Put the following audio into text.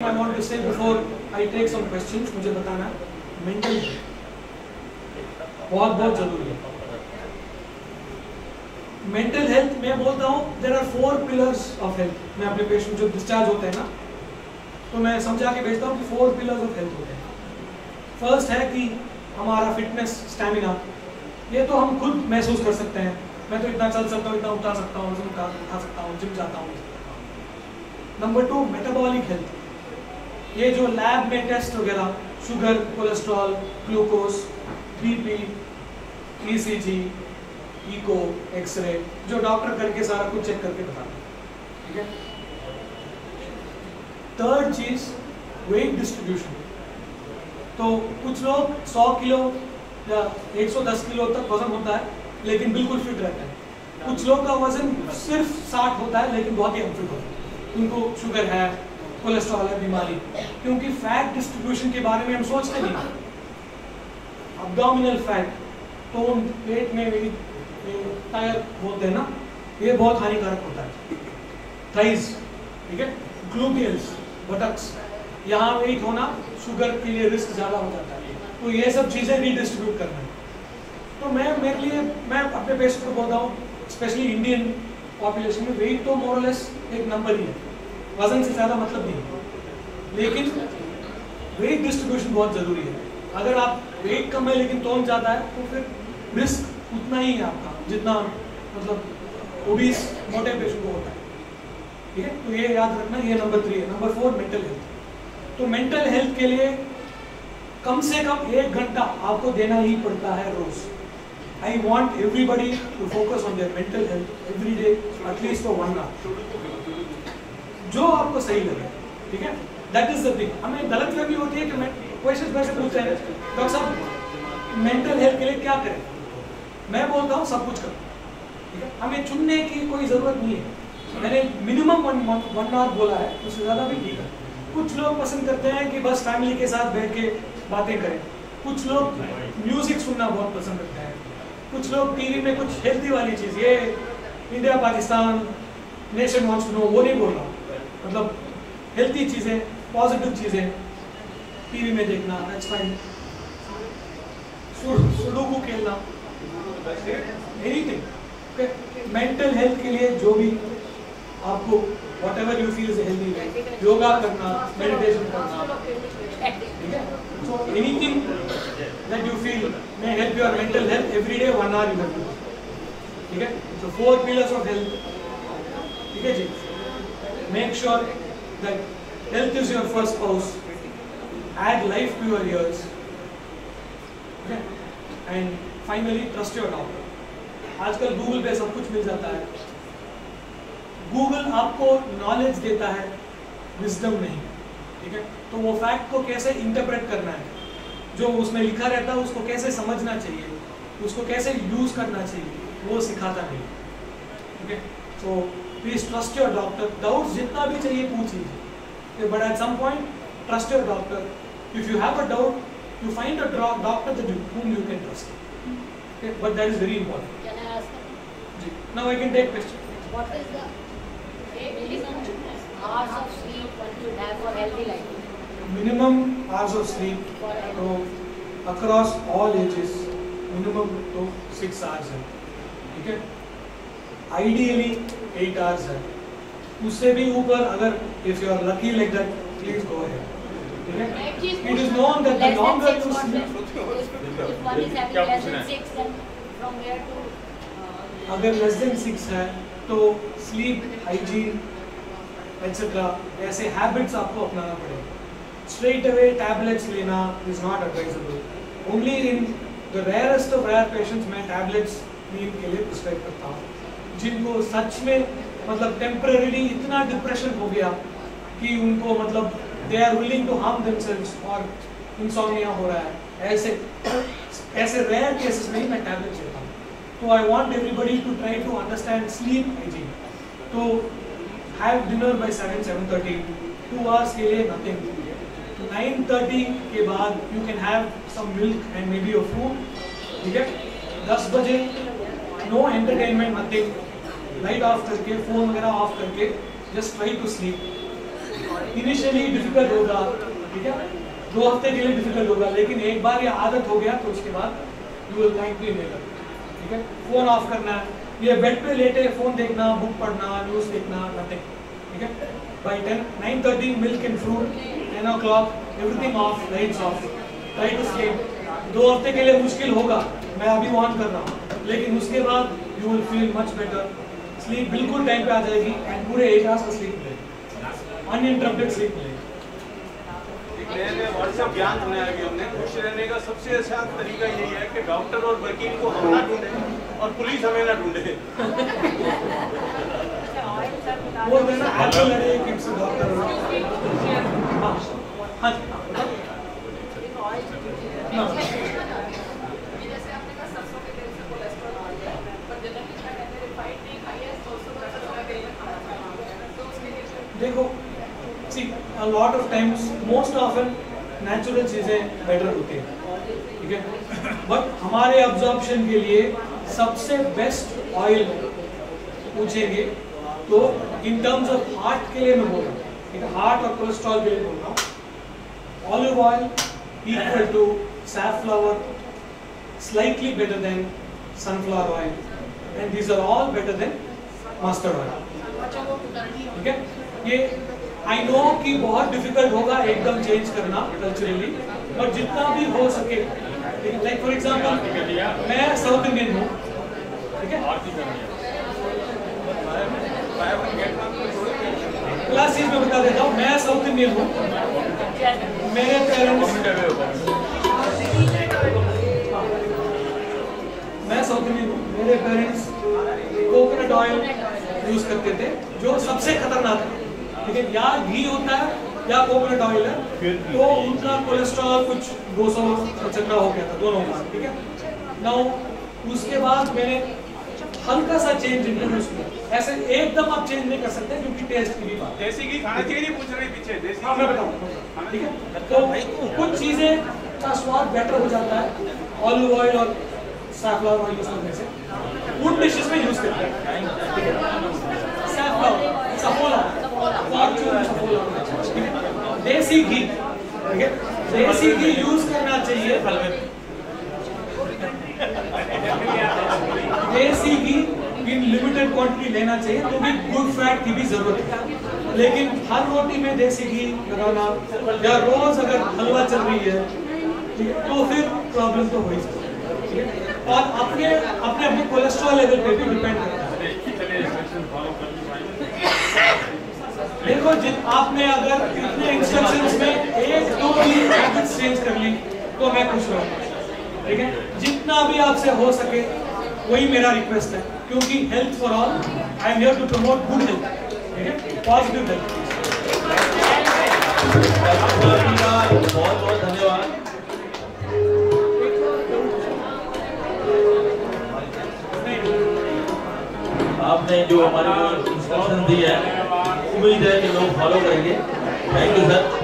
I want to say before I take some questions, मुझे बताना। Mental बहुत बहुत ज़रूरी है। मेंटल हेल्थ मैं बोलता हूँ there are four pillars of health मैं अपने पेशेंट जो डिस्चार्ज होते हैं ना तो मैं समझा के भेजता हूँ कि फोर पिलर्स ऑफ़ हेल्थ होते हैं। फ़र्स्ट है कि हमारा फिटनेस स्टैमिना ये तो हम खुद महसूस कर सकते हैं। मैं तो इतना चल सकता हूँ, इतना उठा सकता हूँ उठा सकता हूँ, जिम जाता हूँ। नंबर टू मेटाबॉलिक हेल्थ ये जो लैब में टेस्ट वगैरह sugar cholesterol glucose BP ECG echo x-ray जो डॉक्टर करके सारा कुछ चेक करके बताते हैं, ठीक है? थर्ड चीज़ वेट डिस्ट्रीब्यूशन तो कुछ लोग 100 किलो या 110 किलो तक वज़न होता है, लेकिन बिल्कुल फिट रहता है। कुछ लोग का वज़न सिर्फ़ 60 होता है, लेकिन बहुत ही अनफिट होता है। उनको शुगर है कोलेस्ट्रॉल है बीमारी। क्योंकि फैट डिस्ट्रीब्यूशन के बारे में हम सोचते नहीं। अब्डोमिनल फैट तो पेट में मेरी टायर बोलते हैं ना, ये बहुत हानिकारक होता है। थाइज ठीक है? ग्लूटियल्स बटक्स यहाँ वेट होना शुगर के लिए रिस्क ज़्यादा हो जाता है। तो ये सब चीज़ें रीडिस्ट्रीब्यूट करना है। तो मैं, मेरे लिए, मैं अपने पेशेंट को बोलता हूँ स्पेशली इंडियन पॉपुलेशन में वेट तो मोरलेस एक नंबर ही है। वज़न से ज़्यादा मतलब नहीं। लेकिन वेट डिस्ट्रीब्यूशन बहुत ज़रूरी है। अगर आप वेट कम है लेकिन तोन ज़्यादा है तो फिर रिस्क उतना ही है आपका, जितना मतलब ओबीस मोटे पेशेंट को होता है। ठीक है? तो ये याद रखना, ये नंबर थ्री है। नंबर फोर मेंटल हेल्थ तो मेंटल हेल्थ के लिए कम से कम एक घंटा आपको देना ही पड़ता है रोज। I want everybody to focus on their mental health every day at least for one hour जो आपको सही लगे, ठीक है? दैट इज़ द थिंग हमें गलत फहमी होती है कि मैं क्वेश्चन वैसे पूछते हैं। डॉक्टर साहब मेंटल हेल्थ के लिए क्या करें? मैं बोलता हूँ, सब कुछ करो, ठीक है? हमें चुनने की कोई ज़रूरत नहीं है। मैंने मिनिमम वन वन आवर बोला है, उससे ज़्यादा भी ठीक है। कुछ लोग पसंद करते हैं कि बस फैमिली के साथ बैठ के बातें करें। कुछ लोग म्यूज़िक सुनना बहुत पसंद करते हैं। कुछ लोग टीवी में कुछ हेल्थी वाली चीज़, ये India Pakistan nation wants to know वो नहीं बोल रहा मतलब हेल्थी चीज़ें पॉजिटिव चीज़ें टीवी में देखना दैट्स फाइन सुडोकू खेलना एनीथिंग मेंटल हेल्थ के लिए जो भी आपको whatever you feel healthy yoga करना मेडिटेशन करना, ठीक है? So anything that you feel may help your mental health every day one hour you have ठीक है? So four pillars of health ठीक है जी? Make sure that health is your first spouse add life to your years okay? and finally, trust your doctor. आजकल Google पे सब कुछ मिल जाता है। गूगल आपको नॉलेज देता है विजडम नहीं। ठीक है? तो वो फैक्ट को कैसे इंटरप्रेट करना है? जो उसमें लिखा रहता है, उसको कैसे समझना चाहिए? उसको कैसे यूज़ करना चाहिए? वो सिखाता नहीं। ठीक है? So please trust your doctor doubt जितना भी चाहिए पूछ लीजिए but at some point trust your doctor if you have a doubt find a doctor that you, whom you can trust. Okay, but that is very important. Can I ask? Now I can take question. What is the minimum hours of sleep one should have for healthy life? Minimum hours of sleep For तो across all ages minimum तो six hours है ठीक है ideally eight hours है। उससे भी ऊपर अगर if you are lucky like that please go है? It is known that the longer you sleep क्या क्वेश्चन है? अगर लेस देन 6 है तो स्लीप हाइजीन एटसेट्रा ऐसे हैबिट्स आपको अपनाना पड़ेगा। स्ट्रेट अवे टैबलेट्स लेना is not advisable only in the rarest of rare patients मैं टैबलेट्स नीड के लिए प्रिस्क्राइब करता हूँ। जिनको सच में मतलब टेम्परेली इतना डिप्रेशन हो गया कि उनको मतलब they are willing to harm themselves और इंसोमिया हो रहा है। ऐसे ऐसे रेयर केसेस में ही मैं टैबलेट लेता हूँ। तो I want everybody to try to understand sleep hygiene तो have dinner by seven seven thirty two hours के लिए नथिंग नाइन थर्टी के बाद you can have some milk and maybe a food ठीक है? दस बजे no entertainment nothing Light off करके, phone वगैरह off करके, just try to sleep. Initially difficult होगा, ठीक है? दो हफ़्ते के लिए डिफ़िकल्ट होगा, लेकिन एक बार ये आदत हो गया तो उसके बाद you will thank me later ठीक है? फ़ोन ऑफ़ करना, ये बेड पे लेटे फ़ोन देखना बुक पढ़ना न्यूज़ देखना नथिंग ठीक है? By ten nine thirty milk and fruit ten o'clock everything off lights off try to sleep दो हफ़्ते के लिए मुश्किल होगा, मैं अभी ऑन कर रहा हूँ, लेकिन उसके बाद you will feel much better sleep बिल्कुल टाइम पे आ जाएगी एंड पूरे एट आवर्स का स्लीप मिलेगी अनइंटरप्टेड स्लीप मिलेगी एक नया नया व्हाट्सएप ज्ञान सुना है अभी हमने खुश रहने का सबसे अच्छा तरीका यही है कि डॉक्टर और वकील को हम ना ढूंढे और पुलिस हमें ना ढूंढे वो देना एप्पल है किड्स डॉक्टर हाँ हाँ जी। हाँ जैसे आपने कहा सरसों के तेल से कोलेस्ट्रॉल बढ़ गया है, पर जनरली क्या कहते हैं रिफाइंड नहीं खाइए सरसों का सरसों का तेल में खाना चाहिए तो उसके लिए फिर देखो see a lot of times, most often natural चीज़ें बेटर होती हैं, ठीक है? बट हमारे अब्जॉर्प्शन के लिए सबसे बेस्ट ऑयल पूछेंगे तो इन टर्म्स ऑफ़ हार्ट के लिए मैं बोल रहा हूँ हार्ट और कोलेस्ट्रॉल के लिए बोल रहा हूँ। Olive oil equal to safflower, slightly better than sunflower oil, and these are all better than mustard oil, ठीक है? ये आई नो कि बहुत डिफ़िकल्ट होगा एकदम चेंज करना कल्चरली बट जितना भी हो सके लाइक फॉर एग्जांपल मैं साउथ इंडियन हूँ, ठीक है? क्लास चीज़ में बता देता हूँ, मैं साउथ इंडियन हूँ। मेरे पेरेंट्स मैं साउथ इंडियन हूँ। मेरे पेरेंट्स कोकोनट ऑयल यूज़ करते थे, जो सबसे खतरनाक है। ठीक है या घी होता है या कोकोनट ऑयल है तो उनका कोलेस्ट्रॉल कुछ 200 पचहत्तर हो गया था दोनों का ठीक है? नाउ उसके बाद मैंने हल्का सा चेंज इंट्रोड्यूस किया। ऐसे एकदम आप चेंज नहीं कर सकते क्योंकि टेस्ट की भी बात है। देसी घी खाना चाहिए नहीं पूछ रहे पीछे देसी हाँ मैं बताऊँ ठीक है? तो कुछ चीज़ें का स्वाद बेटर हो जाता है। ऑलिव ऑयल और सैफलॉवर ऑयल यूज़ करने से फ़ूड डिशेस में यूज़ करते हैं सैफलॉवर सफोला फॉर्चून सफोला ठीक है देसी घी ठीक है? देसी घी यूज़ करना चाहिए। फल में देसी घी इन लिमिटेड क्वांटिटी लेना चाहिए क्योंकि गुड फैट की भी ज़रूरत है। लेकिन हर रोटी में देसी घी लगाना या रोज अगर हलवा चल रही है तो फिर प्रॉब्लम तो हो ही सकती है और अपने अपने अपने कोलेस्ट्रॉल लेवल पे भी डिपेंड करता है। देखो जित आपने अगर इतने इंस्ट्रक्शंस में एक, दो भी हैबिट्स चेंज कर ली तो मैं खुश रहूँगा। ठीक है? जितना भी आपसे हो सके, वही मेरा रिक्वेस्ट है, क्योंकि health for all I am here to promote good health ठीक है? पॉजिटिव हेल्थ आपने जो हमारे इंस्ट्रक्शन दी है उम्मीद है कि लोग फॉलो करेंगे। Thank you sir